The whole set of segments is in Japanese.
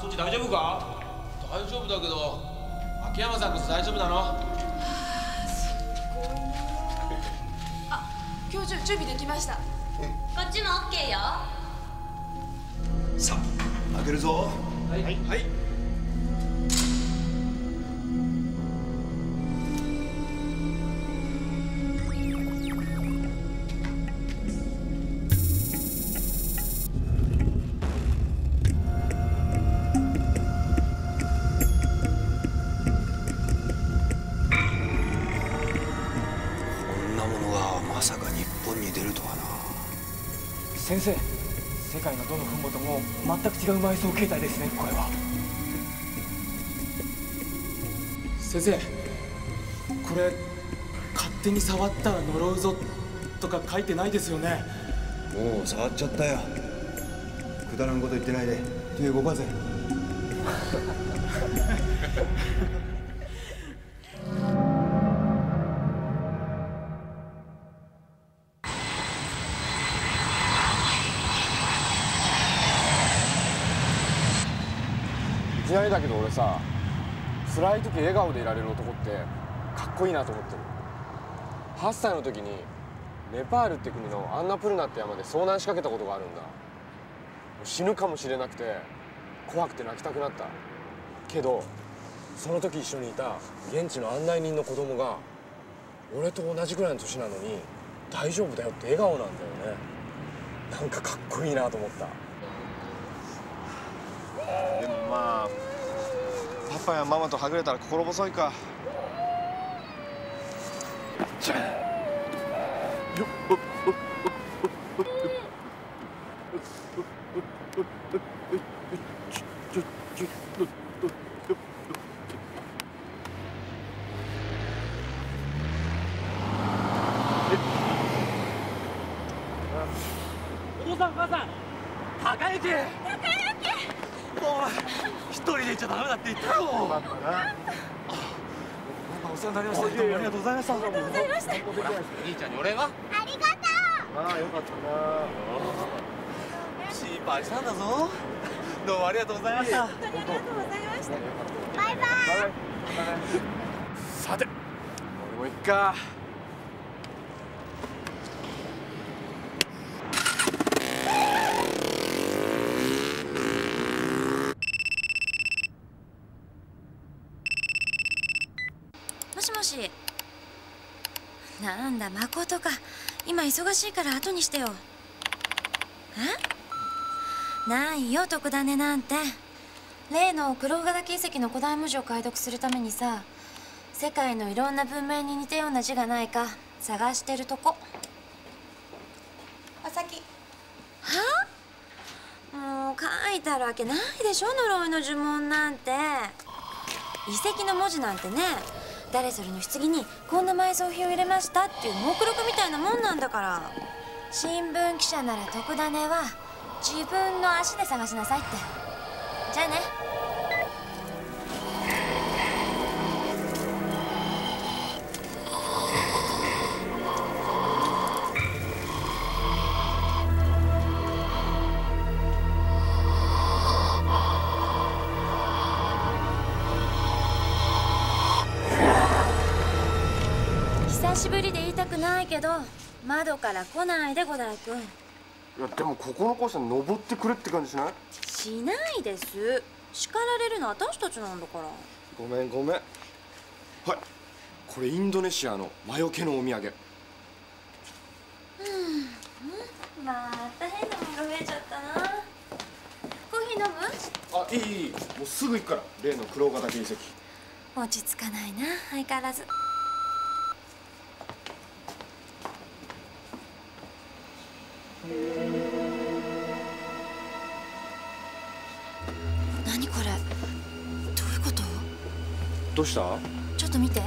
そっち大丈夫か？大丈夫だけど秋山さんこそ大丈夫なの？今日中準備できました。こっちも OK よ。さあ開けるぞ。はい。はい先生世界のどの墳墓とも全く違う埋葬形態ですねこれは。先生これ勝手に触ったら呪うぞとか書いてないですよね？もう触っちゃったよ。くだらんこと言ってないで。手動かせきなりだけど俺さ辛い時笑顔でいられる男ってかっこいいなと思ってる。8歳の時にネパールって国のアンナプルナって山で遭難しかけたことがあるんだ。死ぬかもしれなくて怖くて泣きたくなった。けどその時一緒にいた現地の案内人の子供が俺と同じぐらいの年なのに大丈夫だよって笑顔なんだよね。なんかかっこいいなと思った。でもまあパパやママとはぐれたら心細いか。お父さんお母さん高雪お前一人で行っちゃダメだって言ったろなんかなお世話になりました。どうもありがとうございましたありがとう。ございました兄ちゃんにお礼はああよかったな。心配したんだぞ。どうもありがとうございました。本当にありがとうございました。バイバイ。さて俺も行くかなんだ誠か。今忙しいから後にしてよ。え？ないよ特ダネなんて。例の黒ヶ岳遺跡の古代文字を解読するためにさ世界のいろんな文明に似たような字がないか探してるとこ。あさきもう書いてあるわけないでしょ呪いの呪文なんて。遺跡の文字なんてね誰それの棺にこんな埋葬品を入れましたっていう目録みたいなもんなんだから。新聞記者なら特ダネは自分の足で探しなさいって。じゃあね。くないけど窓から来ないで五代君。いやでもここの校舎登ってくれって感じしない？しないです。叱られるのは私たちなんだから。ごめんごめん。はい。これインドネシアの魔除けのお土産。また変なものが増えちゃったな。コーヒー飲む？あいいいい。もうすぐ行くから。例の黒型原石落ち着かないな。相変わらずどうした？ちょっと見て。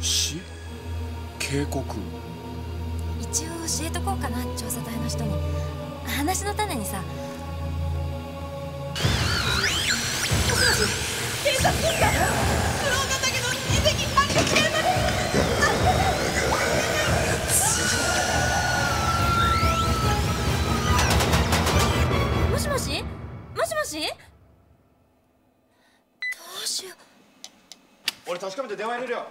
死警告。一応教えとこうかな調査隊の人に。話の種にさ。も俺確かめて電話入れるよ。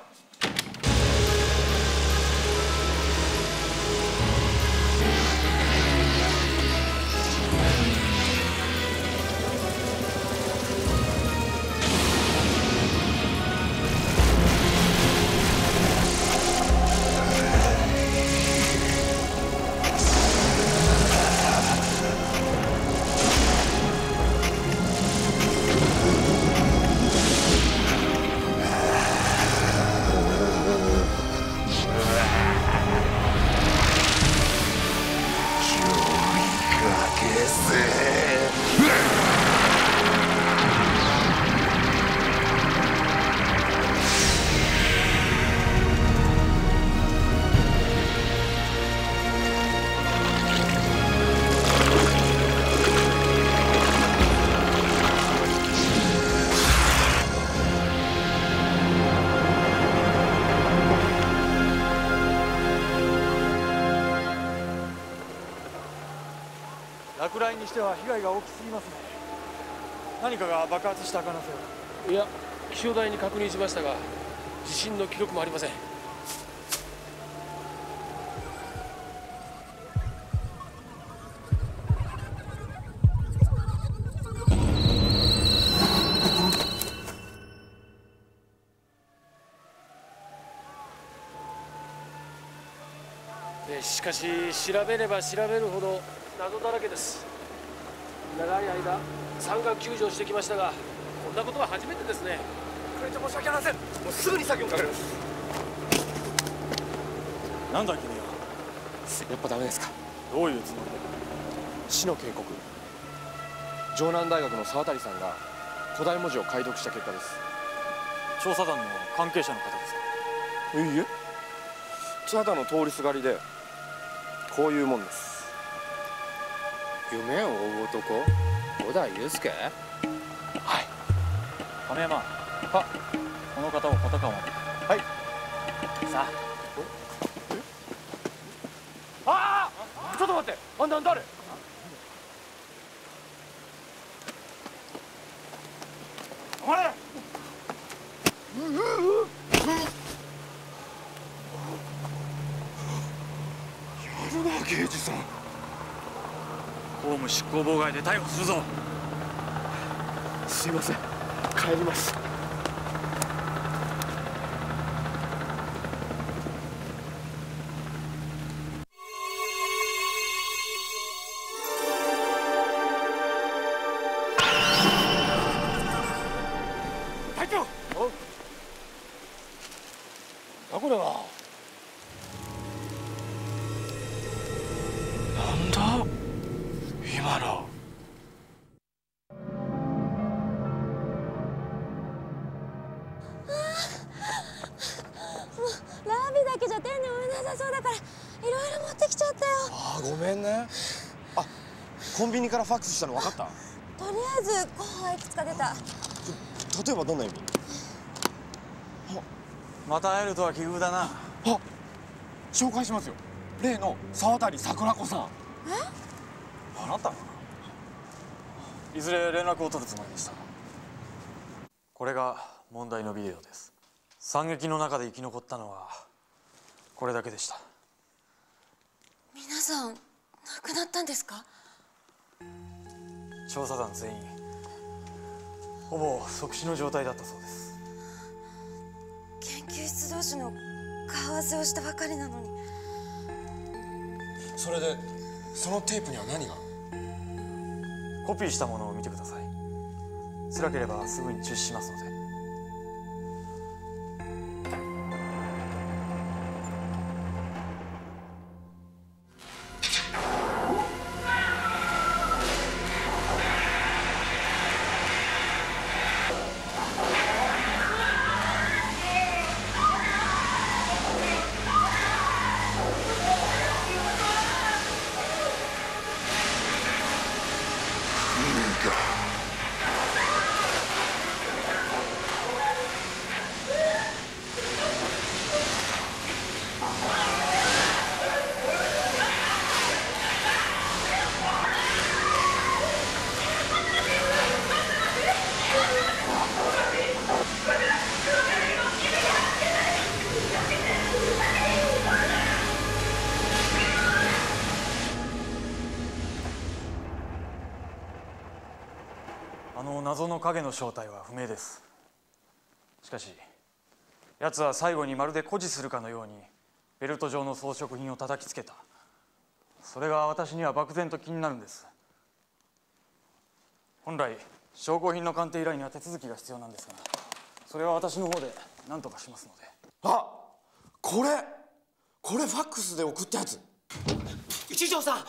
落雷にしては被害が大きすぎますね。何かが爆発した可能性は？いや気象台に確認しましたが地震の記録もありません。しかし調べれば調べるほど謎だらけです。長い間山岳救助をしてきましたがこんなことは初めてですね。遅れて申し訳ありません。もうすぐに作業にかかります。なんだ君は？やっぱダメですか？どういうつもりだ？死の警告。城南大学の沢渡さんが古代文字を解読した結果です。調査団の関係者の方ですか？いいえ。ただの通りすがりでこういうもんです夢を追う男？小田祐介？はい。亀山。はこの方をパトカーまではい。さあ。ああ！ちょっと待って。あんた誰止まれ。やるな刑事さん。公務執行妨害で逮捕するぞ。すいません。帰ります。隊長！あこれはからファックスしたの分かった？とりあえず候補はいくつか出た。例えばどんな意味？また会えるとは奇遇だな。あ紹介しますよ。例の沢渡桜子さん。あなた？いずれ連絡を取るつもりでした。これが問題のビデオです。惨劇の中で生き残ったのはこれだけでした。皆さん亡くなったんですか？調査団全員ほぼ即死の状態だったそうです。研究室同士の顔合わせをしたばかりなのに。それでそのテープには何が？コピーしたものを見てください。辛ければすぐに中止しますのであの謎の影の正体は不明です。しかし奴は最後にまるで誇示するかのようにベルト状の装飾品を叩きつけた。それが私には漠然と気になるんです。本来証拠品の鑑定依頼には手続きが必要なんですがそれは私の方で何とかしますので。あこれこれファックスで送ったやつ。一条さん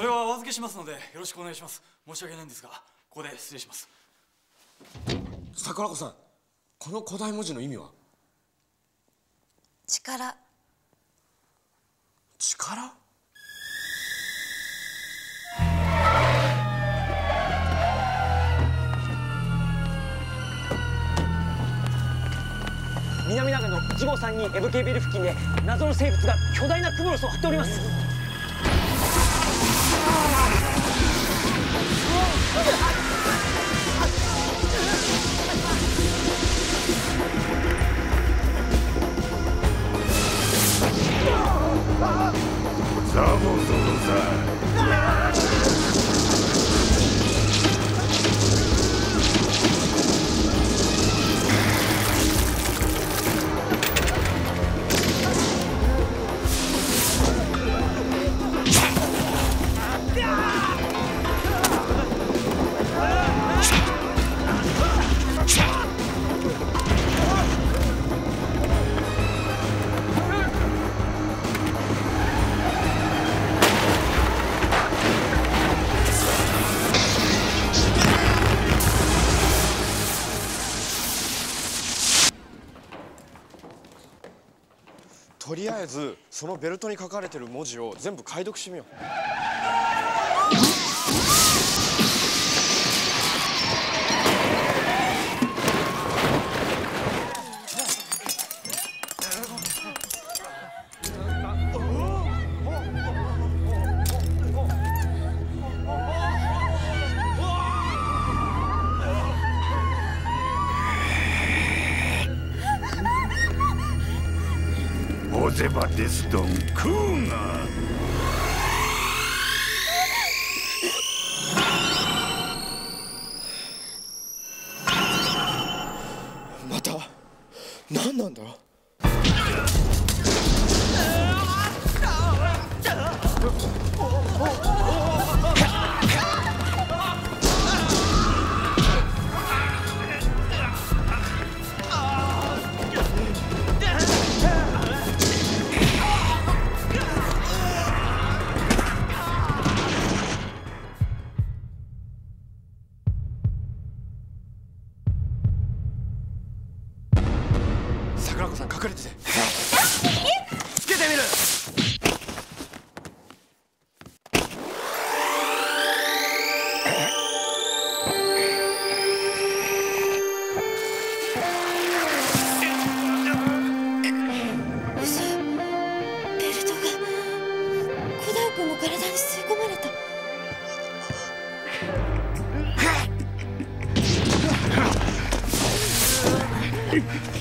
それはお預けしますのでよろしくお願いします。申し訳ないんですがここで失礼します。桜子さんこの古代文字の意味は？力。力？南長野1号3 2 MK ビル付近で謎の生物が巨大なクモの巣を張っておりますザボゾロザ。そのベルトに書かれてる文字を全部解読してみよう。オゼバデ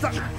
站开！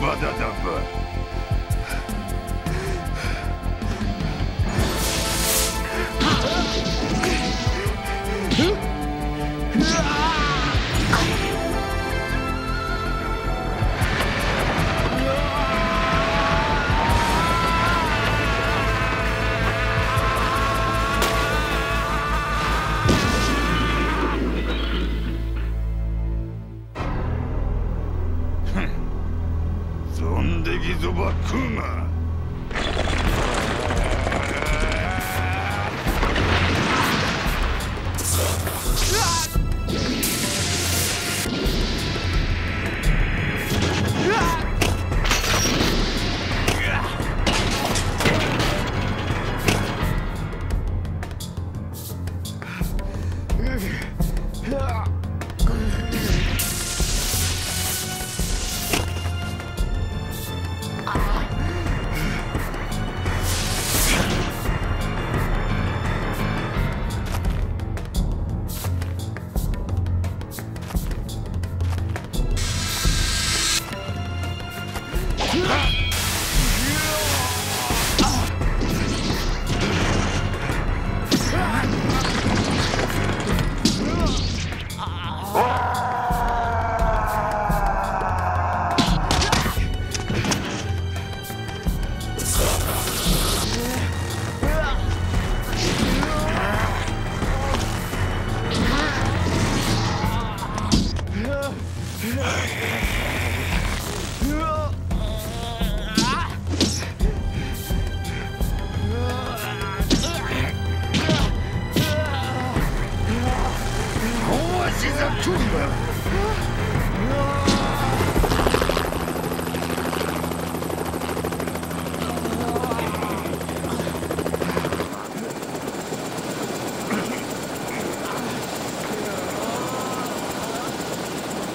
Badadamba.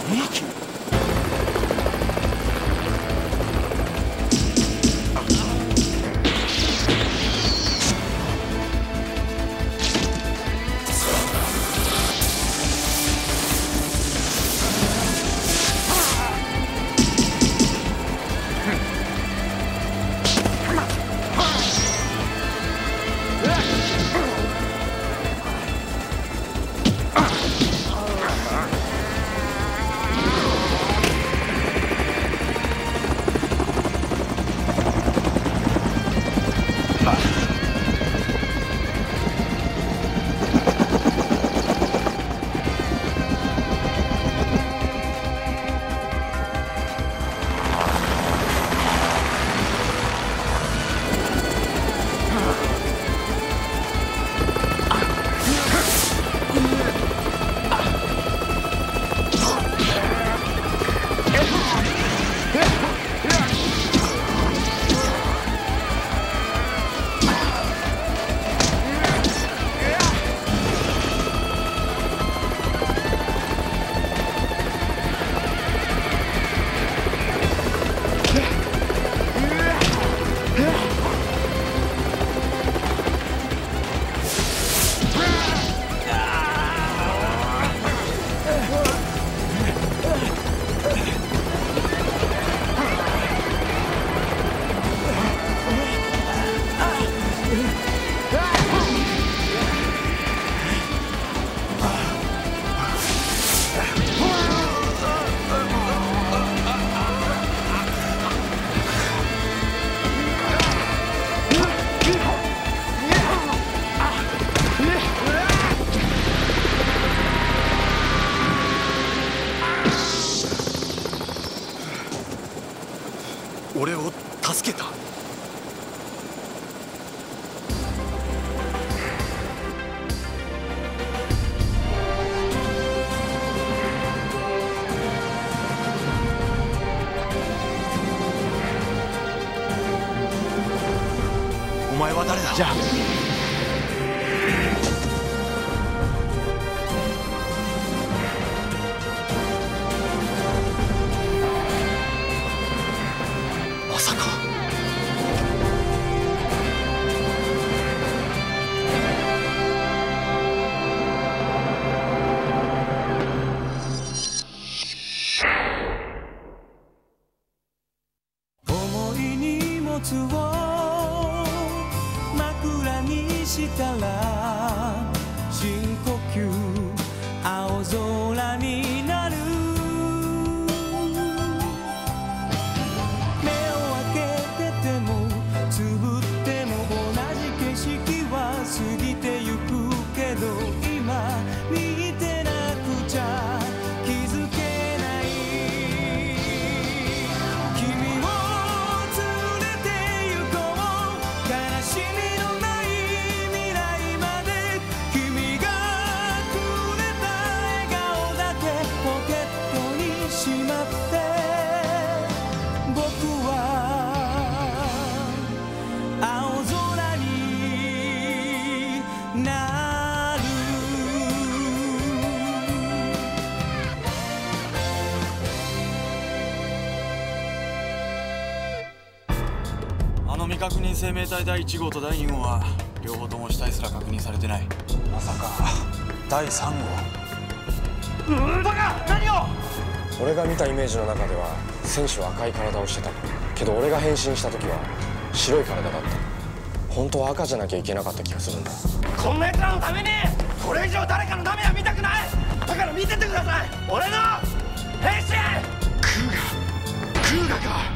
Mickey. 誰だじゃあしたら確認生命体第1号と第2号は両方とも死体すら確認されてない。まさか第3号？バカ何を？俺が見たイメージの中では選手は赤い体をしてた。けど俺が変身した時は白い体だった。本当は赤じゃなきゃいけなかった気がするんだ。こんな奴らのためにこれ以上誰かのためは見たくない。だから見ててください。俺の変身。クーガクーガか